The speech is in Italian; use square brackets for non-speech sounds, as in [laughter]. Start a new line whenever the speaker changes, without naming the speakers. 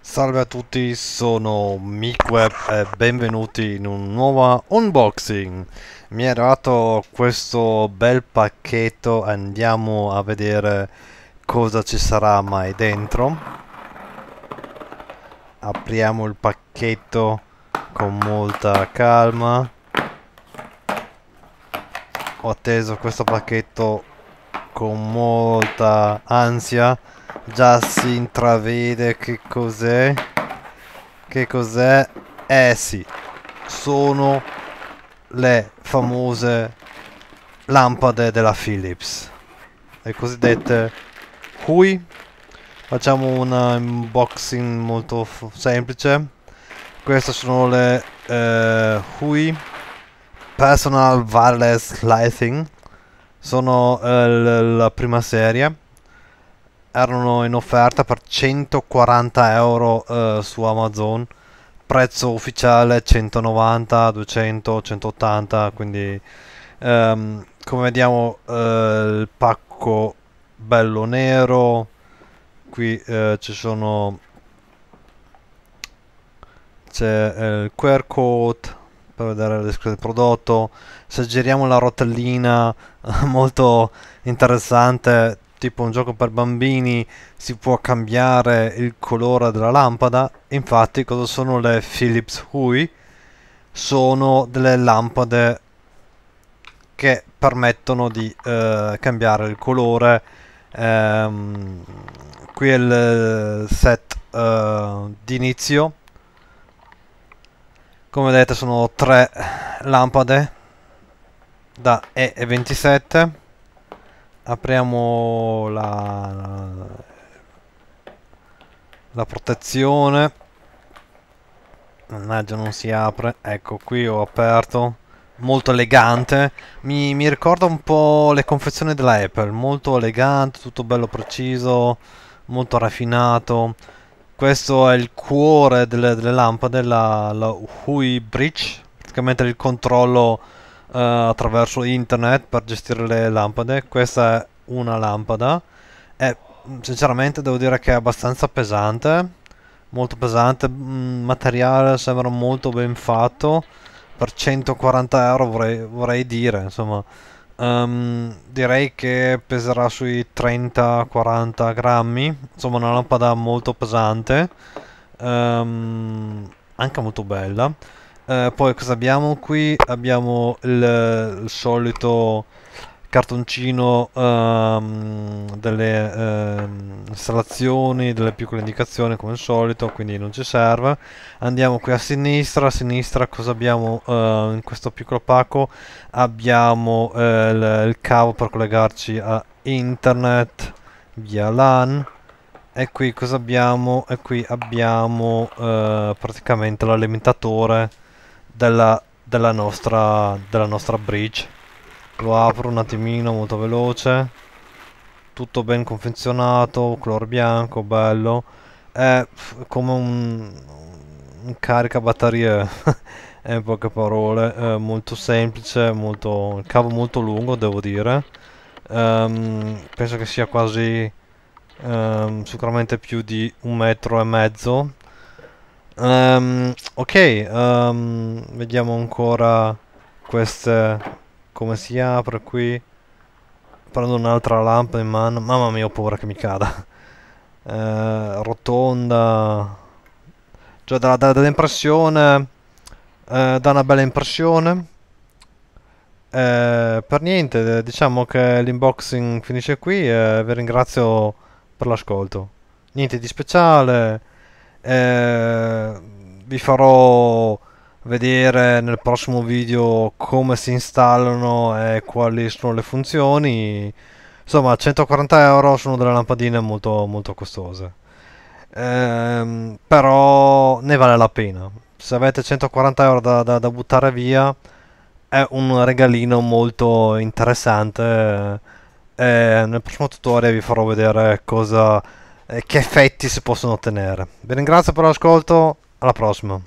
Salve a tutti, sono Mikweb e benvenuti in un nuovo unboxing. Mi è arrivato questo bel pacchetto, andiamo a vedere cosa ci sarà mai dentro. Apriamo il pacchetto con molta calma. Ho atteso questo pacchetto con molta ansia Già si intravede che cos'è. Che cos'è? Eh sì, sono le famose lampade della Philips. Le cosiddette Hui. Facciamo un unboxing molto semplice. Queste sono le eh, Hui Personal Wireless Lighting. Sono eh, la prima serie. Erano in offerta per 140 euro eh, su Amazon. Prezzo ufficiale 190 200 180 quindi ehm, come vediamo eh, il pacco bello nero. Qui eh, ci sono c'è eh, il QR code per vedere la descrizione del prodotto. Se giriamo la rotellina [laughs] molto interessante tipo un gioco per bambini si può cambiare il colore della lampada. Infatti cosa sono le Philips Hue sono delle lampade che permettono di eh, cambiare il colore. Ehm, qui è il set eh, di inizio come vedete sono tre lampade da E27 apriamo la, la protezione. Mannaggia non si apre. Ecco qui ho aperto. Molto elegante. Mi, mi ricorda un po' le confezioni della Apple. Molto elegante tutto bello preciso molto raffinato questo è il cuore delle, delle lampade la, la Hui Bridge praticamente il controllo uh, attraverso internet per gestire le lampade. Questa è una lampada e sinceramente devo dire che è abbastanza pesante, molto pesante, mm, materiale sembra molto ben fatto. Per 140 euro vorrei, vorrei dire, insomma, um, direi che peserà sui 30-40 grammi, insomma una lampada molto pesante, um, anche molto bella. Eh, poi cosa abbiamo qui? Abbiamo il, il solito cartoncino um, delle uh, installazioni, delle piccole indicazioni come al solito, quindi non ci serve. Andiamo qui a sinistra, a sinistra cosa abbiamo uh, in questo piccolo pacco? Abbiamo uh, il, il cavo per collegarci a internet via LAN e qui cosa abbiamo? E qui abbiamo uh, praticamente l'alimentatore della, della, nostra, della nostra bridge lo apro un attimino molto veloce. Tutto ben confezionato color bianco bello. È come un, un carica batterie [laughs] in poche parole. È molto semplice molto il cavo molto lungo devo dire. Um, penso che sia quasi um, sicuramente più di un metro e mezzo. Um, ok, vediamo ancora queste come si apre qui. Prendo un'altra lampada in mano. Mamma mia, ho paura che mi cada. Uh, [laughs] rotonda. Cioè, dà, dà, dà l'impressione. Uh, dà una bella impressione. Uh, per niente, diciamo che l'inboxing finisce qui e vi ringrazio per l'ascolto. Niente di speciale. Eh, vi farò vedere nel prossimo video come si installano e quali sono le funzioni insomma 140 euro sono delle lampadine molto molto costose ehm, però ne vale la pena se avete 140 euro da, da, da buttare via è un regalino molto interessante e nel prossimo tutorial vi farò vedere cosa che effetti si possono ottenere. Vi ringrazio per l'ascolto, alla prossima.